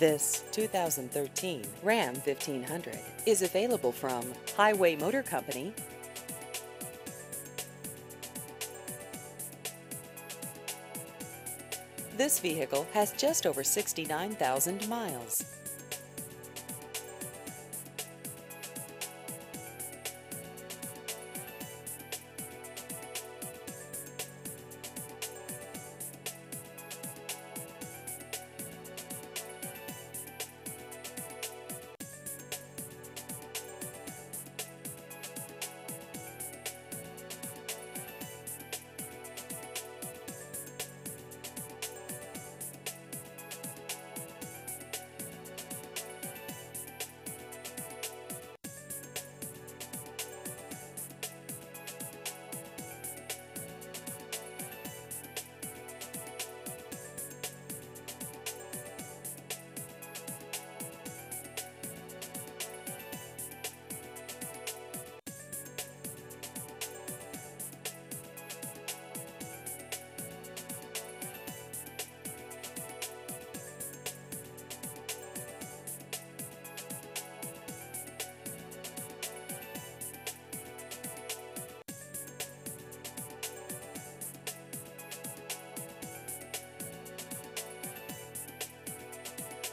This 2013 Ram 1500 is available from Hi-Way Motor Company. This vehicle has just over 69,000 miles.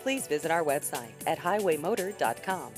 Please visit our website at hiwaymotor.com.